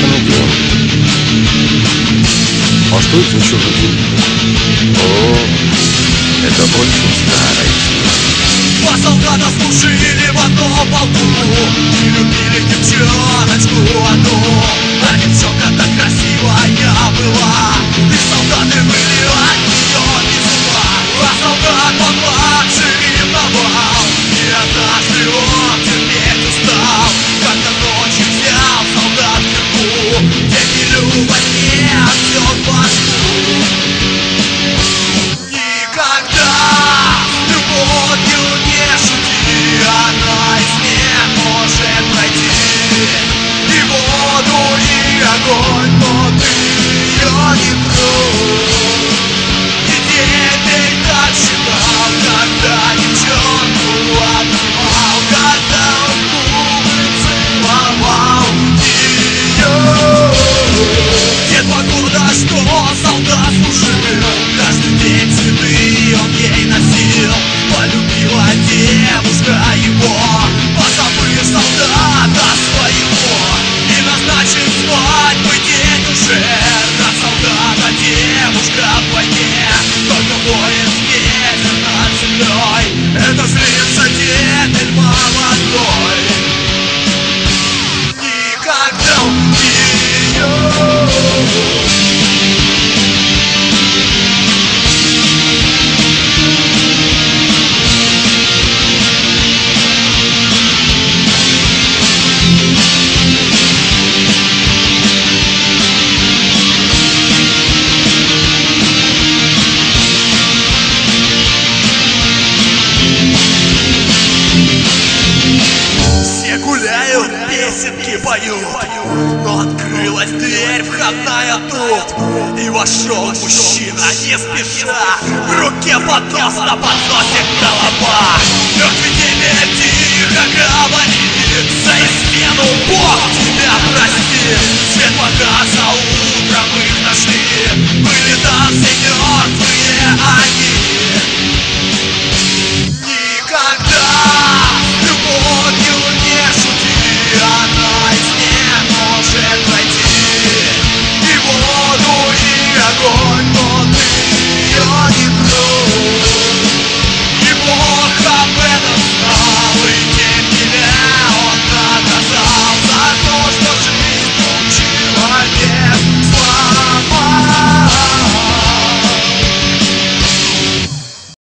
шикарное дело. А что это еще за день? О, это больше старый. Два солдата с мужчины в одном полку. поют Но открылась дверь входная тут. И вошел мужчина не спеша. В руке поднос на подносе голова. Мертвый тебе тихо говорит.